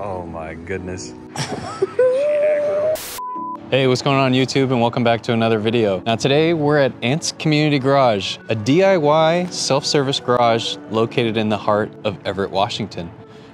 Oh my goodness. Hey, what's going on YouTube and welcome back to another video. Now today we're at Ant's Community Garage, a DIY self-service garage located in the heart of Everett, Washington.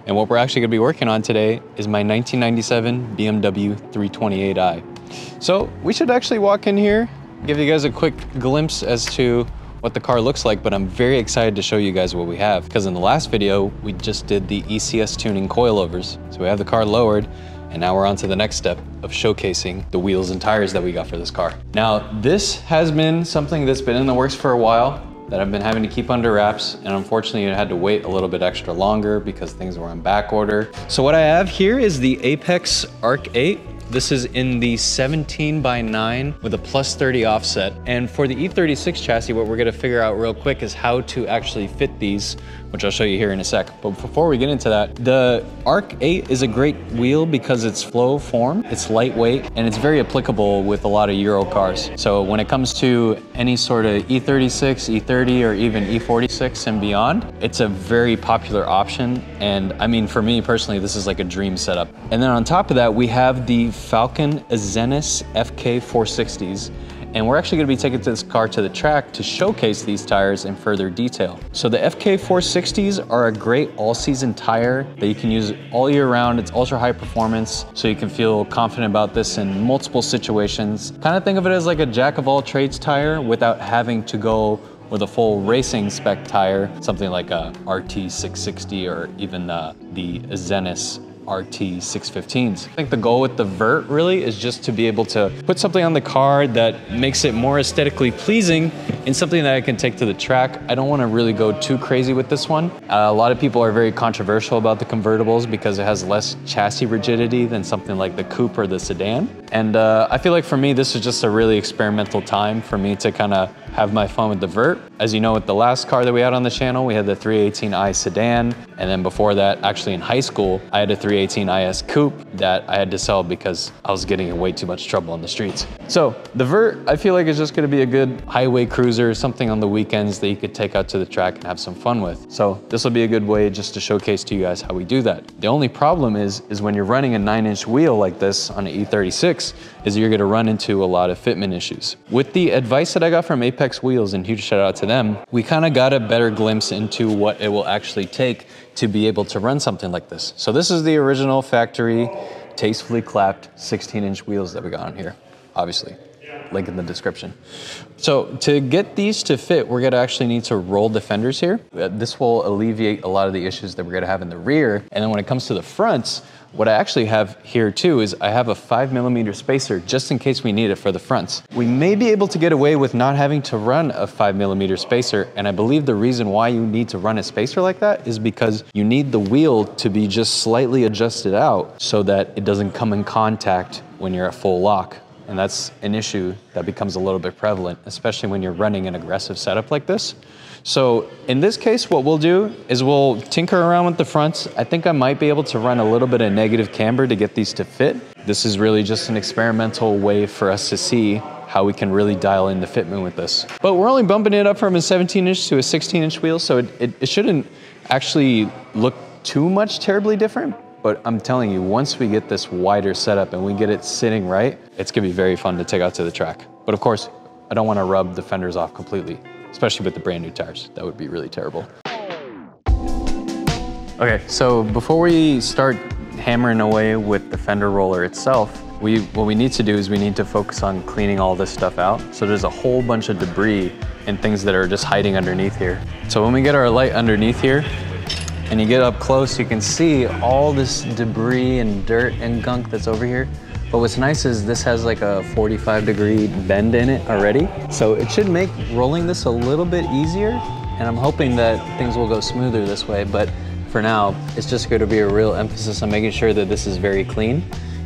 And what we're actually gonna be working on today is my 1997 BMW 328i. So we should actually walk in here, give you guys a quick glimpse as to what the car looks like, but I'm very excited to show you guys what we have because in the last video, we just did the ECS tuning coilovers. So we have the car lowered and now we're on to the next step of showcasing the wheels and tires that we got for this car. Now, this has been something that's been in the works for a while that I've been having to keep under wraps. And unfortunately, I had to wait a little bit extra longer because things were on back order. So what I have here is the Apex Arc 8. This is in the 17 by 9 with a plus 30 offset. And for the E36 chassis, what we're gonna figure out real quick is how to actually fit these which I'll show you here in a sec. But before we get into that, the Arc 8 is a great wheel because it's flow form, it's lightweight, and it's very applicable with a lot of Euro cars. So when it comes to any sort of E36, E30, or even E46 and beyond, it's a very popular option. And I mean, for me personally, this is like a dream setup. And then on top of that, we have the Falken Azenis FK460s, and we're actually gonna be taking this car to the track to showcase these tires in further detail. So the FK460s are a great all-season tire that you can use all year round. It's ultra high performance, so you can feel confident about this in multiple situations. Kind of think of it as like a jack of all trades tire without having to go with a full racing spec tire, something like a RT660 or even the the Zenis RT615s. I think the goal with the vert really is just to be able to put something on the car that makes it more aesthetically pleasing and something that I can take to the track. I don't want to really go too crazy with this one. Uh, a lot of people are very controversial about the convertibles because it has less chassis rigidity than something like the coupe or the sedan. And uh, I feel like for me, this is just a really experimental time for me to kind of have my fun with the Vert. As you know, with the last car that we had on the channel, we had the 318i sedan. And then before that, actually in high school, I had a 318 IS coupe that I had to sell because I was getting in way too much trouble on the streets. So the Vert, I feel like is just gonna be a good highway cruiser, something on the weekends that you could take out to the track and have some fun with. So this will be a good way just to showcase to you guys how we do that. The only problem is, is when you're running a nine inch wheel like this on an E36, is you're gonna run into a lot of fitment issues. With the advice that I got from Apex Wheels, and huge shout out to them, we kind of got a better glimpse into what it will actually take to be able to run something like this. So this is the original factory, tastefully clapped 16 inch wheels that we got on here, obviously. Link in the description. So to get these to fit, we're gonna actually need to roll the fenders here. Uh, this will alleviate a lot of the issues that we're gonna have in the rear. And then when it comes to the fronts, what I actually have here too is I have a five millimeter spacer just in case we need it for the fronts. We may be able to get away with not having to run a five millimeter spacer. And I believe the reason why you need to run a spacer like that is because you need the wheel to be just slightly adjusted out so that it doesn't come in contact when you're at full lock. And that's an issue that becomes a little bit prevalent, especially when you're running an aggressive setup like this. So in this case, what we'll do is we'll tinker around with the fronts. I think I might be able to run a little bit of negative camber to get these to fit. This is really just an experimental way for us to see how we can really dial in the fitment with this. But we're only bumping it up from a 17 inch to a 16 inch wheel, so it, it, it shouldn't actually look too much terribly different. But I'm telling you, once we get this wider setup and we get it sitting right, it's gonna be very fun to take out to the track. But of course, I don't wanna rub the fenders off completely especially with the brand new tires. That would be really terrible. Okay, so before we start hammering away with the fender roller itself, we, what we need to do is we need to focus on cleaning all this stuff out. So there's a whole bunch of debris and things that are just hiding underneath here. So when we get our light underneath here, and you get up close, you can see all this debris and dirt and gunk that's over here. But what's nice is this has like a 45 degree bend in it already. So it should make rolling this a little bit easier. And I'm hoping that things will go smoother this way. But for now, it's just going to be a real emphasis on making sure that this is very clean.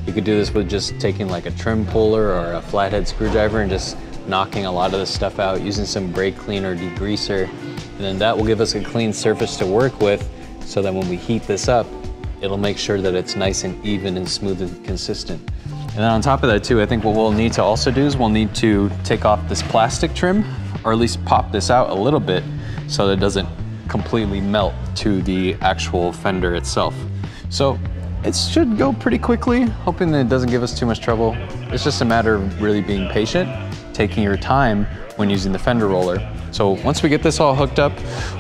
You could do this with just taking like a trim puller or a flathead screwdriver and just knocking a lot of this stuff out using some brake cleaner degreaser. And then that will give us a clean surface to work with so that when we heat this up, it'll make sure that it's nice and even and smooth and consistent. And then on top of that too, I think what we'll need to also do is we'll need to take off this plastic trim, or at least pop this out a little bit so that it doesn't completely melt to the actual fender itself. So it should go pretty quickly, hoping that it doesn't give us too much trouble. It's just a matter of really being patient, taking your time when using the fender roller. So once we get this all hooked up,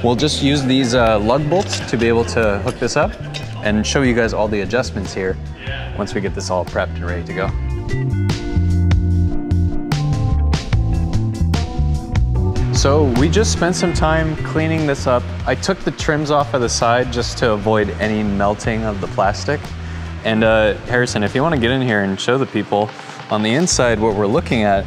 we'll just use these uh, lug bolts to be able to hook this up and show you guys all the adjustments here once we get this all prepped and ready to go. So we just spent some time cleaning this up. I took the trims off of the side just to avoid any melting of the plastic. And uh, Harrison, if you want to get in here and show the people on the inside what we're looking at,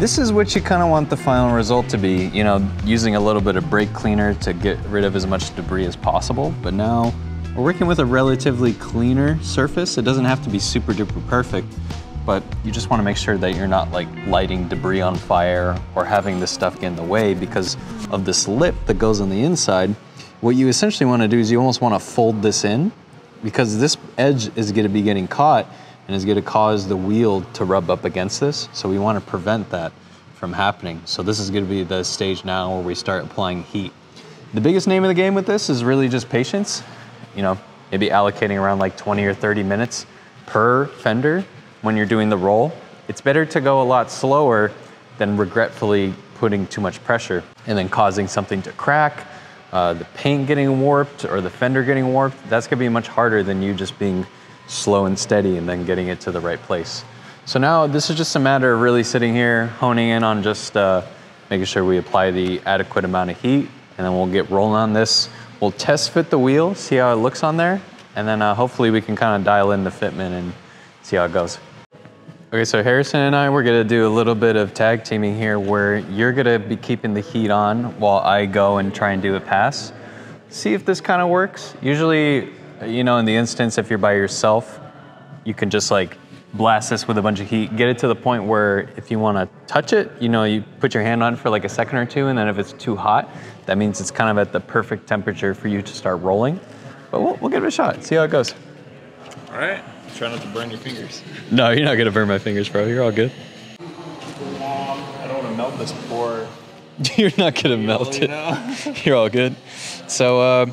this is what you kind of want the final result to be, you know, using a little bit of brake cleaner to get rid of as much debris as possible. But now we're working with a relatively cleaner surface. It doesn't have to be super duper perfect, but you just wanna make sure that you're not like lighting debris on fire or having this stuff get in the way because of this lip that goes on the inside. What you essentially wanna do is you almost wanna fold this in because this edge is gonna be getting caught and is gonna cause the wheel to rub up against this. So we wanna prevent that from happening. So this is gonna be the stage now where we start applying heat. The biggest name of the game with this is really just patience. You know, maybe allocating around like 20 or 30 minutes per fender when you're doing the roll. It's better to go a lot slower than regretfully putting too much pressure and then causing something to crack, uh, the paint getting warped or the fender getting warped. That's gonna be much harder than you just being slow and steady and then getting it to the right place. So now this is just a matter of really sitting here, honing in on just uh, making sure we apply the adequate amount of heat and then we'll get rolling on this. We'll test fit the wheel, see how it looks on there, and then uh, hopefully we can kind of dial in the fitment and see how it goes. Okay, so Harrison and I, we're gonna do a little bit of tag teaming here where you're gonna be keeping the heat on while I go and try and do a pass. See if this kind of works. Usually, you know, in the instance, if you're by yourself, you can just like blast this with a bunch of heat, get it to the point where if you wanna touch it, you know, you put your hand on it for like a second or two, and then if it's too hot, that means it's kind of at the perfect temperature for you to start rolling. But we'll, we'll give it a shot, see how it goes. All right. Try not to burn your fingers. No, you're not gonna burn my fingers, bro. You're all good. I don't want to melt this pour. You're not gonna melt you it. know? You're all good. So, uh,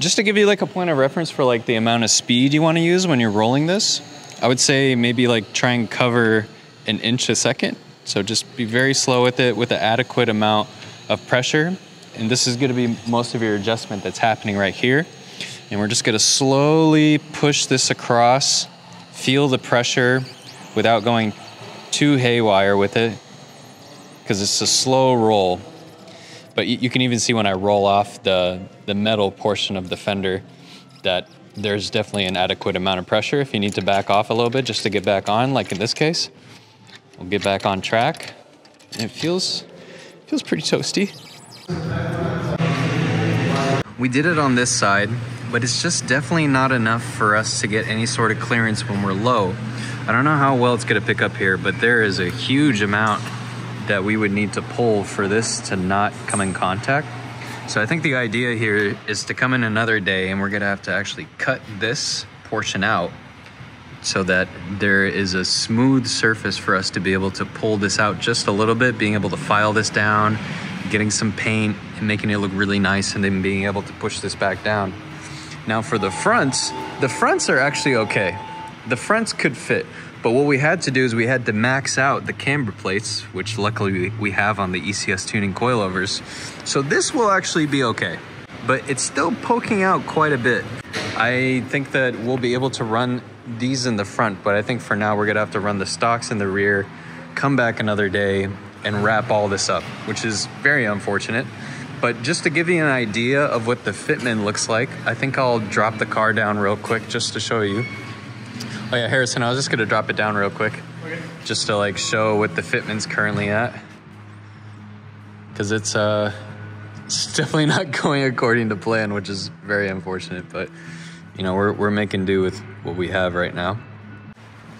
just to give you like a point of reference for like the amount of speed you want to use when you're rolling this, I would say maybe like try and cover an inch a second. So just be very slow with it with an adequate amount of pressure. And this is gonna be most of your adjustment that's happening right here. And we're just gonna slowly push this across, feel the pressure without going too haywire with it, because it's a slow roll. But you, you can even see when I roll off the, the metal portion of the fender that there's definitely an adequate amount of pressure. If you need to back off a little bit just to get back on, like in this case, we'll get back on track. And it feels, feels pretty toasty. We did it on this side, but it's just definitely not enough for us to get any sort of clearance when we're low. I don't know how well it's gonna pick up here, but there is a huge amount that we would need to pull for this to not come in contact. So I think the idea here is to come in another day and we're gonna have to actually cut this portion out so that there is a smooth surface for us to be able to pull this out just a little bit, being able to file this down, getting some paint and making it look really nice and then being able to push this back down. Now for the fronts, the fronts are actually okay. The fronts could fit, but what we had to do is we had to max out the camber plates, which luckily we- have on the ECS tuning coilovers. So this will actually be okay, but it's still poking out quite a bit. I think that we'll be able to run these in the front, but I think for now we're gonna have to run the stocks in the rear, come back another day and wrap all this up, which is very unfortunate. But just to give you an idea of what the fitment looks like, I think I'll drop the car down real quick just to show you. Oh yeah, Harrison, I was just gonna drop it down real quick. Just to like show what the fitment's currently at. Cause it's uh it's definitely not going according to plan, which is very unfortunate, but you know, we're we're making do with what we have right now.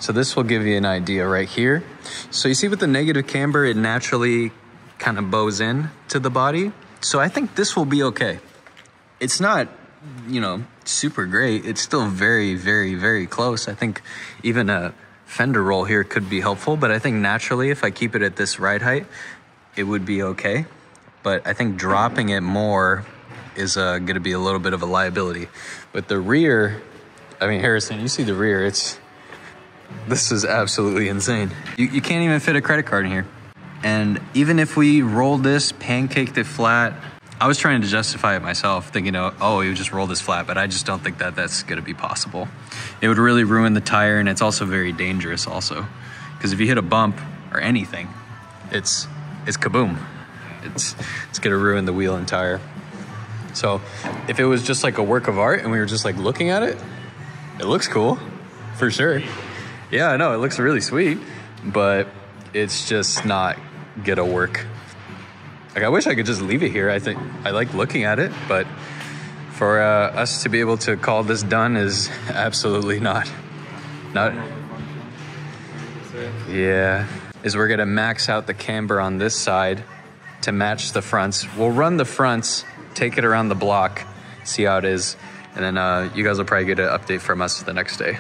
So this will give you an idea right here. So you see with the negative camber, it naturally kind of bows in to the body. So I think this will be okay. It's not, you know, super great. It's still very, very, very close. I think even a fender roll here could be helpful, but I think naturally if I keep it at this ride height, it would be okay. But I think dropping it more is uh, going to be a little bit of a liability. But the rear I mean, Harrison, you see the rear. It's this is absolutely insane. You, you can't even fit a credit card in here. And even if we rolled this, pancaked it flat, I was trying to justify it myself, thinking, oh, oh, you just roll this flat, but I just don't think that that's going to be possible. It would really ruin the tire, and it's also very dangerous, also, because if you hit a bump or anything, it's it's kaboom. It's it's going to ruin the wheel and tire. So, if it was just like a work of art and we were just like looking at it, it looks cool, for sure. Yeah, I know it looks really sweet, but it's just not gonna work. Like I wish I could just leave it here. I think I like looking at it, but for uh, us to be able to call this done is absolutely not, not. Yeah, is we're gonna max out the camber on this side to match the fronts. We'll run the fronts, take it around the block, see how it is, and then uh, you guys will probably get an update from us the next day.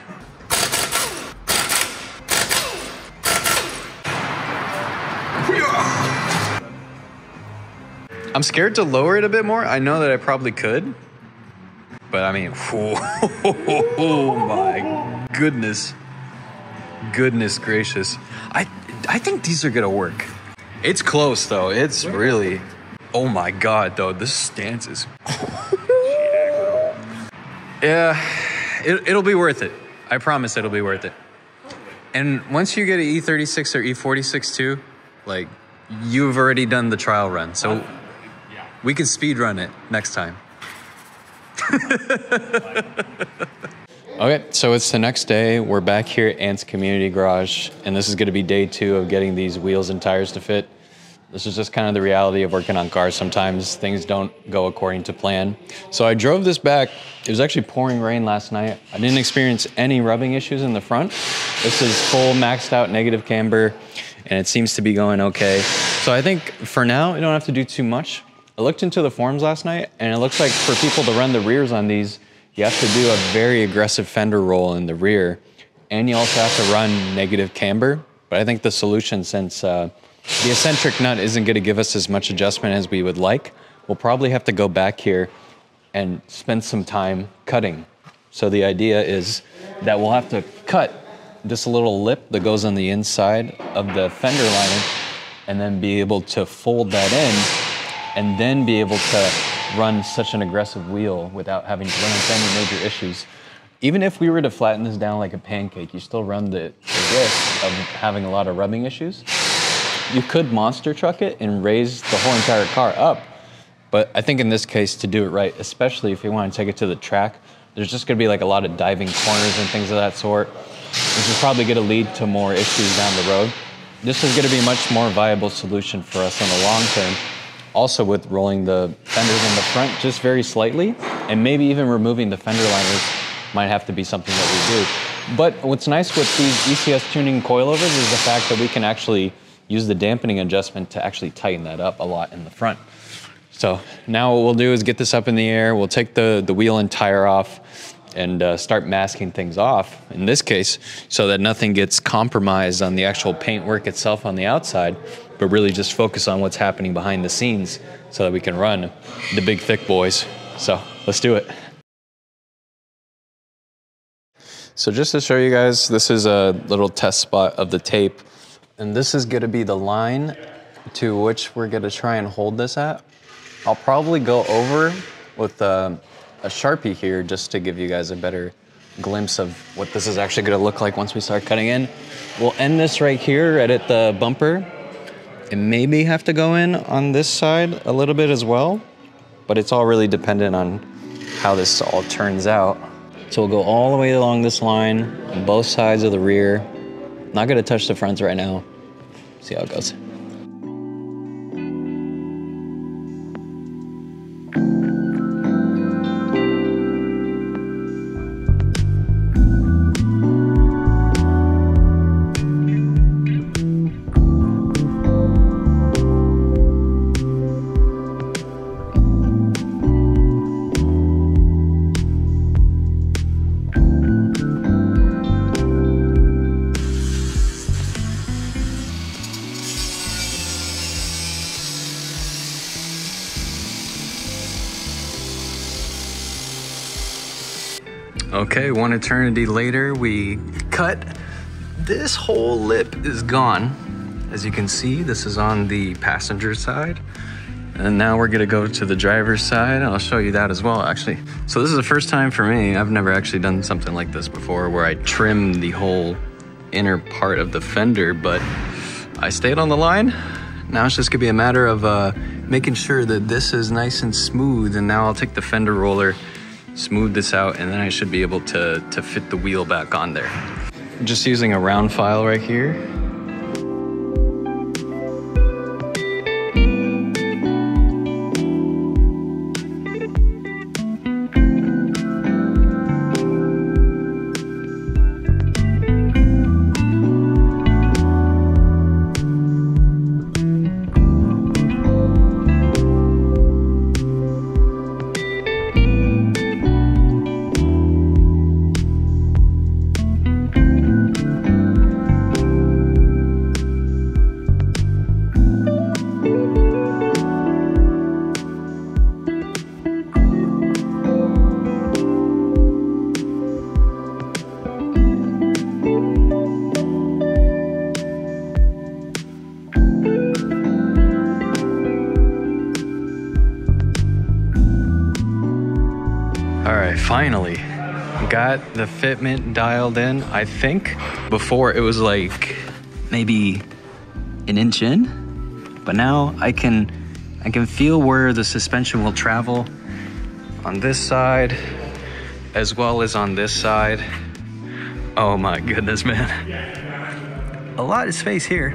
I'm scared to lower it a bit more. I know that I probably could, but I mean, oh my goodness, goodness gracious. I I think these are gonna work. It's close though. It's really, oh my god though. This stance is. yeah, it, it'll be worth it. I promise it'll be worth it. And once you get an E36 or E46 too, like you've already done the trial run. So we can speed run it next time. okay, so it's the next day. We're back here at Ant's Community Garage, and this is going to be day two of getting these wheels and tires to fit. This is just kind of the reality of working on cars. Sometimes things don't go according to plan. So I drove this back. It was actually pouring rain last night. I didn't experience any rubbing issues in the front. This is full maxed out negative camber, and it seems to be going okay. So I think for now, you don't have to do too much. I looked into the forums last night, and it looks like for people to run the rears on these, you have to do a very aggressive fender roll in the rear, and you also have to run negative camber. But I think the solution, since uh, the eccentric nut isn't going to give us as much adjustment as we would like, we'll probably have to go back here and spend some time cutting. So the idea is that we'll have to cut this little lip that goes on the inside of the fender liner and then be able to fold that in and then be able to run such an aggressive wheel without having to run into any major issues. Even if we were to flatten this down like a pancake, you still run the, the risk of having a lot of rubbing issues. You could monster truck it and raise the whole entire car up, but I think in this case, to do it right, especially if you want to take it to the track, there's just going to be like a lot of diving corners and things of that sort, which is probably going to lead to more issues down the road. This is going to be a much more viable solution for us in the long term also with rolling the fenders in the front just very slightly, and maybe even removing the fender liners might have to be something that we do. But what's nice with these ECS tuning coilovers is the fact that we can actually use the dampening adjustment to actually tighten that up a lot in the front. So now what we'll do is get this up in the air, we'll take the, the wheel and tire off, and uh, start masking things off in this case so that nothing gets compromised on the actual paint work itself on the outside but really just focus on what's happening behind the scenes so that we can run the big thick boys. So let's do it. So just to show you guys, this is a little test spot of the tape. And this is gonna be the line to which we're gonna try and hold this at. I'll probably go over with a, a Sharpie here just to give you guys a better glimpse of what this is actually gonna look like once we start cutting in. We'll end this right here, edit the bumper, it maybe have to go in on this side a little bit as well, but it's all really dependent on how this all turns out. So we'll go all the way along this line on both sides of the rear. Not gonna touch the fronts right now. See how it goes. One eternity later, we cut. This whole lip is gone. As you can see, this is on the passenger side. And now we're gonna go to the driver's side. I'll show you that as well, actually. So this is the first time for me. I've never actually done something like this before where I trim the whole inner part of the fender, but I stayed on the line. Now it's just gonna be a matter of uh, making sure that this is nice and smooth. And now I'll take the fender roller, smooth this out, and then I should be able to, to fit the wheel back on there. Just using a round file right here. Right, finally got the fitment dialed in. I think before it was like maybe an inch in, but now I can I can feel where the suspension will travel on this side as well as on this side. Oh my goodness, man. A lot of space here.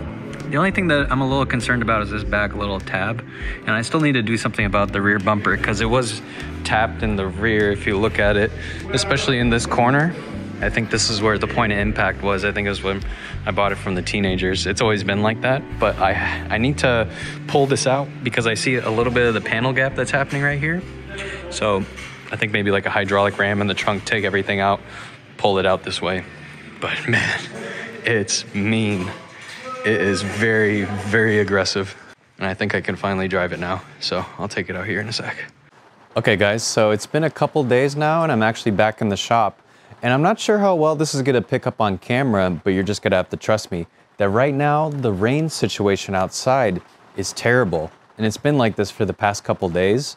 The only thing that I'm a little concerned about is this back little tab. And I still need to do something about the rear bumper because it was tapped in the rear if you look at it, especially in this corner. I think this is where the point of impact was. I think it was when I bought it from the teenagers. It's always been like that, but I I need to pull this out because I see a little bit of the panel gap that's happening right here. So I think maybe like a hydraulic ram in the trunk, take everything out, pull it out this way. But man, it's mean. It is very, very aggressive. And I think I can finally drive it now. So I'll take it out here in a sec. Okay guys, so it's been a couple days now and I'm actually back in the shop. And I'm not sure how well this is gonna pick up on camera, but you're just gonna have to trust me that right now the rain situation outside is terrible. And it's been like this for the past couple days.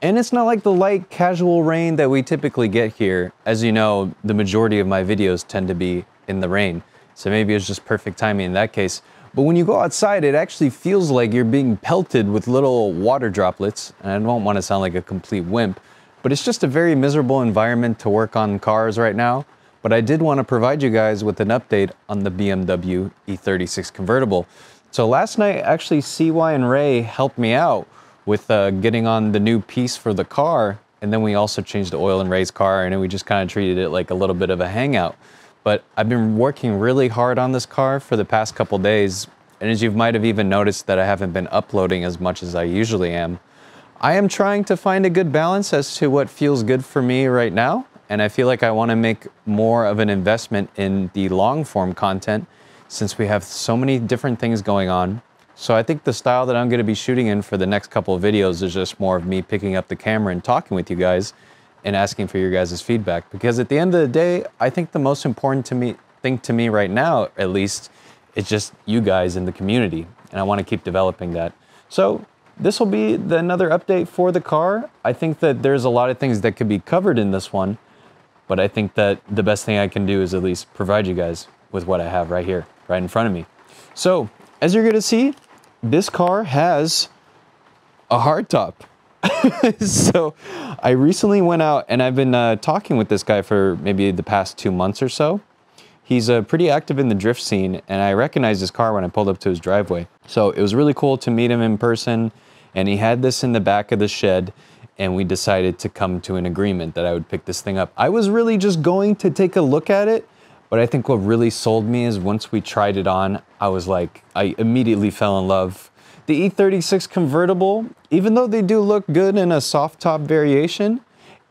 And it's not like the light casual rain that we typically get here. As you know, the majority of my videos tend to be in the rain. So maybe it's just perfect timing in that case. But when you go outside, it actually feels like you're being pelted with little water droplets. And I don't want to sound like a complete wimp, but it's just a very miserable environment to work on cars right now. But I did want to provide you guys with an update on the BMW E36 convertible. So last night, actually, CY and Ray helped me out with uh, getting on the new piece for the car. And then we also changed the oil in Ray's car, and then we just kind of treated it like a little bit of a hangout. But I've been working really hard on this car for the past couple days, and as you might have even noticed that I haven't been uploading as much as I usually am. I am trying to find a good balance as to what feels good for me right now, and I feel like I want to make more of an investment in the long form content since we have so many different things going on. So I think the style that I'm going to be shooting in for the next couple of videos is just more of me picking up the camera and talking with you guys and asking for your guys' feedback. Because at the end of the day, I think the most important to me thing to me right now, at least, is just you guys in the community. And I want to keep developing that. So this will be the, another update for the car. I think that there's a lot of things that could be covered in this one, but I think that the best thing I can do is at least provide you guys with what I have right here, right in front of me. So as you're gonna see, this car has a hardtop. so I recently went out and I've been uh, talking with this guy for maybe the past two months or so. He's uh, pretty active in the drift scene and I recognized his car when I pulled up to his driveway. So it was really cool to meet him in person and he had this in the back of the shed and we decided to come to an agreement that I would pick this thing up. I was really just going to take a look at it, but I think what really sold me is once we tried it on, I was like, I immediately fell in love the E36 convertible, even though they do look good in a soft top variation,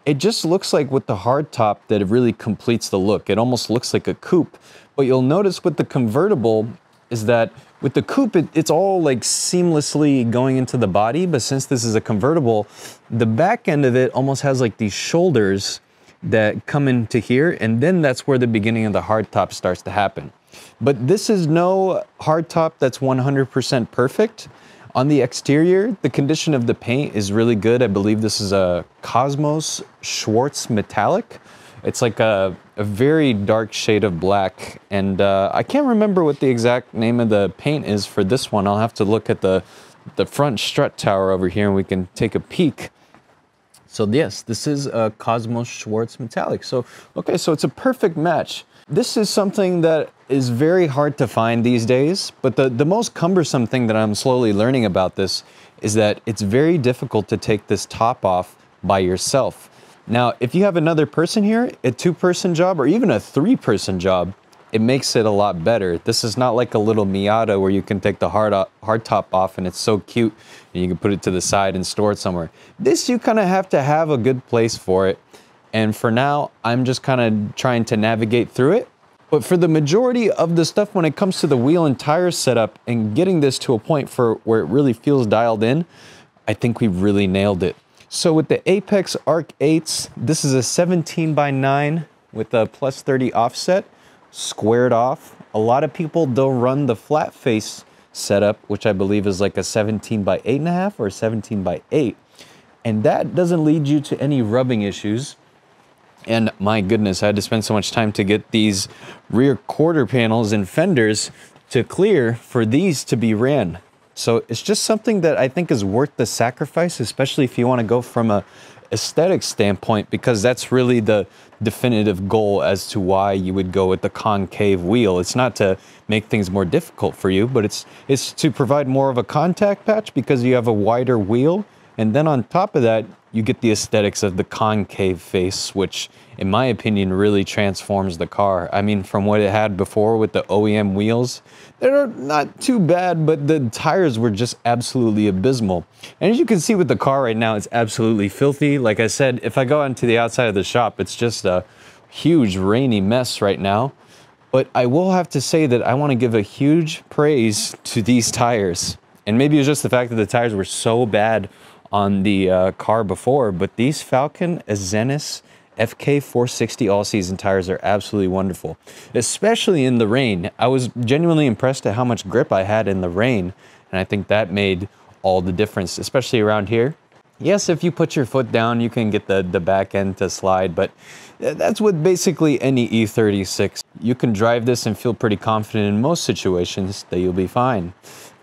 it just looks like with the hard top that it really completes the look. It almost looks like a coupe. But you'll notice with the convertible is that with the coupe, it, it's all like seamlessly going into the body. But since this is a convertible, the back end of it almost has like these shoulders that come into here, and then that's where the beginning of the hard top starts to happen. But this is no hard top that's 100% perfect. On the exterior, the condition of the paint is really good. I believe this is a Cosmos Schwarz Metallic. It's like a, a very dark shade of black. And uh, I can't remember what the exact name of the paint is for this one. I'll have to look at the, the front strut tower over here and we can take a peek. So yes, this is a Cosmos Schwarz Metallic. So, okay, so it's a perfect match. This is something that is very hard to find these days, but the, the most cumbersome thing that I'm slowly learning about this is that it's very difficult to take this top off by yourself. Now, if you have another person here, a two-person job or even a three-person job, it makes it a lot better. This is not like a little Miata where you can take the hard, hard top off and it's so cute and you can put it to the side and store it somewhere. This, you kind of have to have a good place for it. And for now, I'm just kind of trying to navigate through it. But for the majority of the stuff when it comes to the wheel and tire setup and getting this to a point for where it really feels dialed in, I think we really nailed it. So with the Apex Arc 8s, this is a 17 by 9 with a plus 30 offset, squared off. A lot of people, they'll run the flat face setup, which I believe is like a 17 by 8.5 or 17 by 8. And that doesn't lead you to any rubbing issues. And my goodness, I had to spend so much time to get these rear quarter panels and fenders to clear for these to be ran. So it's just something that I think is worth the sacrifice, especially if you want to go from a aesthetic standpoint, because that's really the definitive goal as to why you would go with the concave wheel. It's not to make things more difficult for you, but it's it's to provide more of a contact patch because you have a wider wheel. And then on top of that, you get the aesthetics of the concave face, which in my opinion really transforms the car. I mean, from what it had before with the OEM wheels, they're not too bad, but the tires were just absolutely abysmal. And as you can see with the car right now, it's absolutely filthy. Like I said, if I go onto the outside of the shop, it's just a huge rainy mess right now. But I will have to say that I want to give a huge praise to these tires. And maybe it's just the fact that the tires were so bad on the uh, car before, but these Falken Azenis FK460 all-season tires are absolutely wonderful, especially in the rain. I was genuinely impressed at how much grip I had in the rain, and I think that made all the difference, especially around here. Yes, if you put your foot down, you can get the, the back end to slide, but that's with basically any E36. You can drive this and feel pretty confident in most situations that you'll be fine.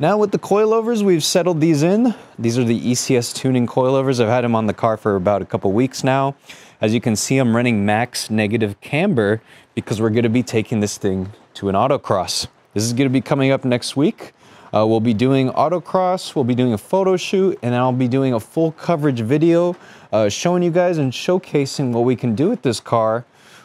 Now with the coilovers, we've settled these in. These are the ECS tuning coilovers. I've had them on the car for about a couple weeks now. As you can see, I'm running max negative camber because we're gonna be taking this thing to an autocross. This is gonna be coming up next week. Uh, we'll be doing autocross, we'll be doing a photo shoot, and I'll be doing a full coverage video uh, showing you guys and showcasing what we can do with this car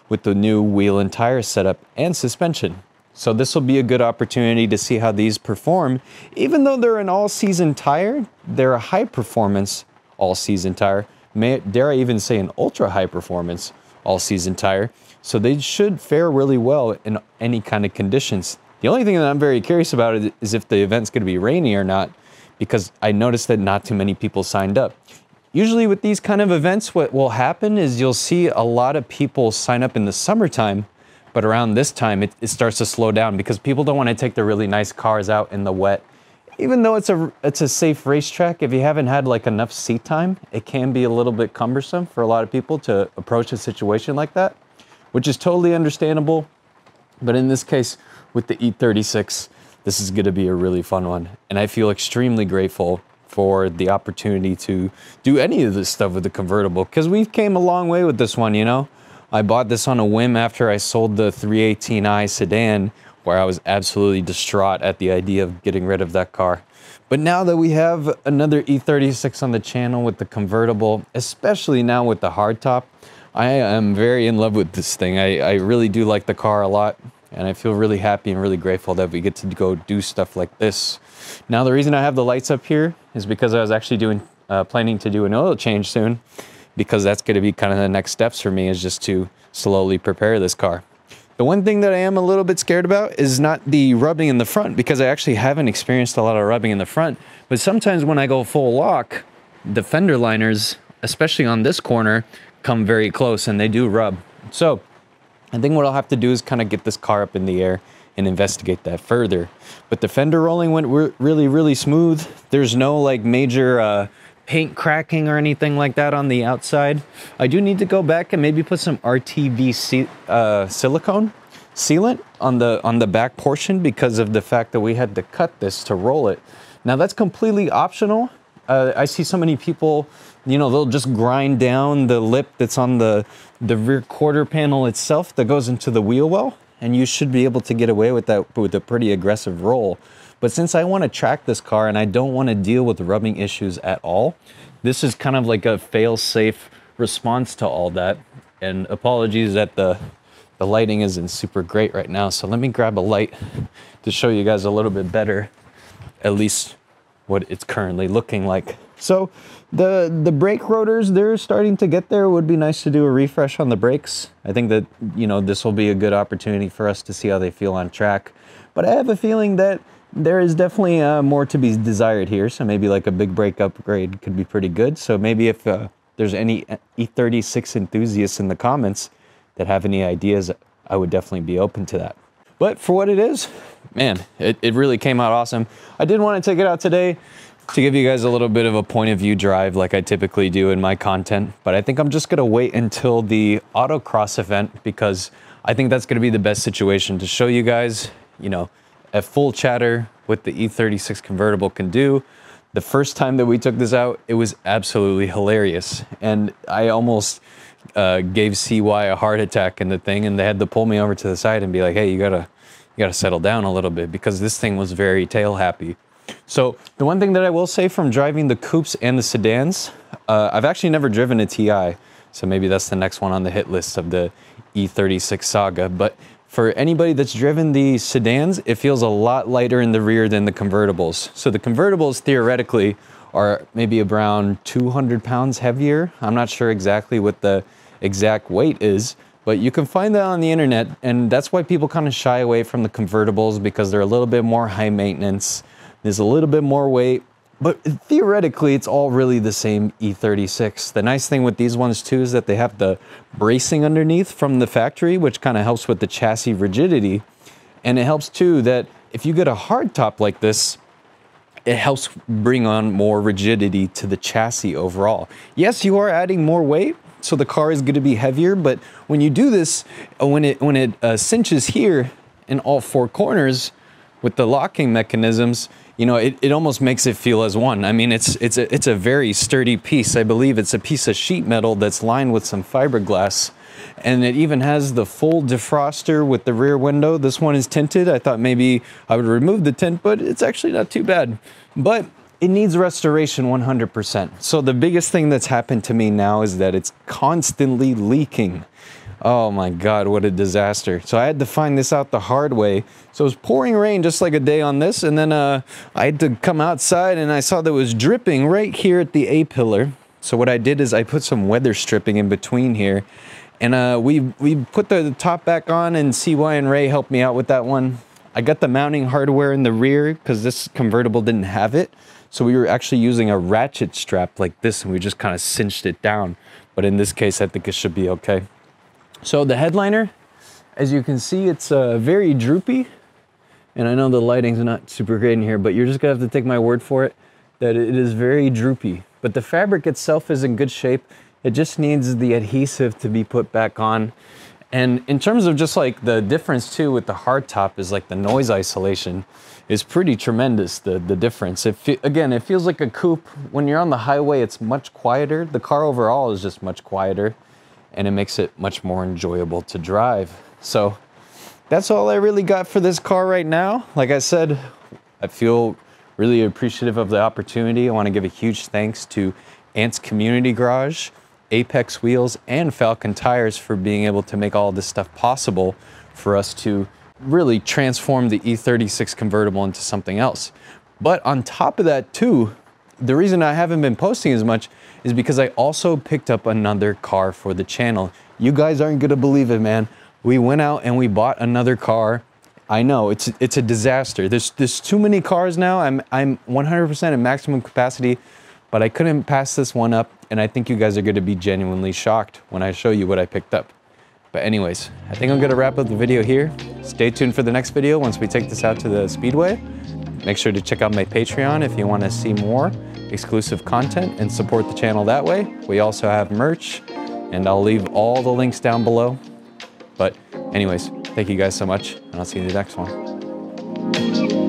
with the new wheel and tire setup and suspension. So this will be a good opportunity to see how these perform. Even though they're an all-season tire, they're a high-performance all-season tire. May, dare I even say an ultra-high performance all-season tire. So they should fare really well in any kind of conditions. The only thing that I'm very curious about is if the event's going to be rainy or not, because I noticed that not too many people signed up. Usually with these kind of events, what will happen is you'll see a lot of people sign up in the summertime but around this time, it, it starts to slow down because people don't want to take the really nice cars out in the wet. Even though it's a, it's a safe racetrack, if you haven't had like enough seat time, it can be a little bit cumbersome for a lot of people to approach a situation like that, which is totally understandable. But in this case, with the E36, this is going to be a really fun one. And I feel extremely grateful for the opportunity to do any of this stuff with the convertible because we came a long way with this one, you know? I bought this on a whim after I sold the 318i sedan, where I was absolutely distraught at the idea of getting rid of that car. But now that we have another E36 on the channel with the convertible, especially now with the hardtop, I am very in love with this thing. I, I really do like the car a lot, and I feel really happy and really grateful that we get to go do stuff like this. Now, the reason I have the lights up here is because I was actually doing uh, planning to do an oil change soon because that's going to be kind of the next steps for me is just to slowly prepare this car. The one thing that I am a little bit scared about is not the rubbing in the front because I actually haven't experienced a lot of rubbing in the front. But sometimes when I go full lock, the fender liners, especially on this corner, come very close and they do rub. So I think what I'll have to do is kind of get this car up in the air and investigate that further. But the fender rolling went re really, really smooth. There's no like major uh, paint cracking or anything like that on the outside. I do need to go back and maybe put some RTV uh, silicone sealant on the on the back portion because of the fact that we had to cut this to roll it. Now that's completely optional. Uh, I see so many people, you know, they'll just grind down the lip that's on the the rear quarter panel itself that goes into the wheel well, and you should be able to get away with that with a pretty aggressive roll. But since I want to track this car and I don't want to deal with rubbing issues at all, this is kind of like a fail-safe response to all that. And apologies that the the lighting isn't super great right now. So let me grab a light to show you guys a little bit better, at least what it's currently looking like. So the the brake rotors, they're starting to get there. It would be nice to do a refresh on the brakes. I think that, you know, this will be a good opportunity for us to see how they feel on track. But I have a feeling that there is definitely uh, more to be desired here. So maybe like a big brake upgrade could be pretty good. So maybe if uh, there's any E36 enthusiasts in the comments that have any ideas, I would definitely be open to that. But for what it is, man, it, it really came out awesome. I did want to take it out today to give you guys a little bit of a point of view drive like I typically do in my content. But I think I'm just gonna wait until the autocross event because I think that's gonna be the best situation to show you guys, you know, a full chatter what the E36 convertible can do. The first time that we took this out, it was absolutely hilarious. And I almost uh, gave CY a heart attack in the thing and they had to pull me over to the side and be like, hey, you gotta, you gotta settle down a little bit because this thing was very tail happy. So the one thing that I will say from driving the coupes and the sedans, uh, I've actually never driven a TI, so maybe that's the next one on the hit list of the E36 saga. But for anybody that's driven the sedans, it feels a lot lighter in the rear than the convertibles. So the convertibles theoretically are maybe around 200 pounds heavier. I'm not sure exactly what the exact weight is, but you can find that on the internet. And that's why people kind of shy away from the convertibles because they're a little bit more high maintenance there's a little bit more weight, but theoretically it's all really the same E36. The nice thing with these ones too is that they have the bracing underneath from the factory, which kind of helps with the chassis rigidity. And it helps too that if you get a hard top like this, it helps bring on more rigidity to the chassis overall. Yes, you are adding more weight, so the car is going to be heavier, but when you do this, uh, when it, when it uh, cinches here in all four corners with the locking mechanisms, you know, it, it almost makes it feel as one. I mean, it's, it's, a, it's a very sturdy piece. I believe it's a piece of sheet metal that's lined with some fiberglass. And it even has the full defroster with the rear window. This one is tinted. I thought maybe I would remove the tint, but it's actually not too bad. But it needs restoration 100%. So the biggest thing that's happened to me now is that it's constantly leaking. Oh my God, what a disaster. So I had to find this out the hard way. So it was pouring rain just like a day on this. And then uh, I had to come outside and I saw that it was dripping right here at the A-pillar. So what I did is I put some weather stripping in between here. And uh, we, we put the top back on and CY and Ray helped me out with that one. I got the mounting hardware in the rear because this convertible didn't have it. So we were actually using a ratchet strap like this and we just kind of cinched it down. But in this case, I think it should be okay. So the headliner, as you can see, it's uh, very droopy. And I know the lighting's not super great in here, but you're just gonna have to take my word for it that it is very droopy. But the fabric itself is in good shape. It just needs the adhesive to be put back on. And in terms of just like the difference too with the hardtop is like the noise isolation is pretty tremendous, the, the difference. It again, it feels like a coupe. When you're on the highway, it's much quieter. The car overall is just much quieter and it makes it much more enjoyable to drive. So that's all I really got for this car right now. Like I said, I feel really appreciative of the opportunity. I want to give a huge thanks to Ant's Community Garage, Apex Wheels, and Falken Tires for being able to make all this stuff possible for us to really transform the E36 convertible into something else. But on top of that too, the reason I haven't been posting as much is because I also picked up another car for the channel. You guys aren't gonna believe it, man. We went out and we bought another car. I know it's it's a disaster. There's there's too many cars now. I'm I'm 100% at maximum capacity, but I couldn't pass this one up, and I think you guys are gonna be genuinely shocked when I show you what I picked up. But anyways, I think I'm gonna wrap up the video here. Stay tuned for the next video once we take this out to the Speedway. Make sure to check out my Patreon if you wanna see more exclusive content and support the channel that way. We also have merch, and I'll leave all the links down below. But anyways, thank you guys so much, and I'll see you in the next one.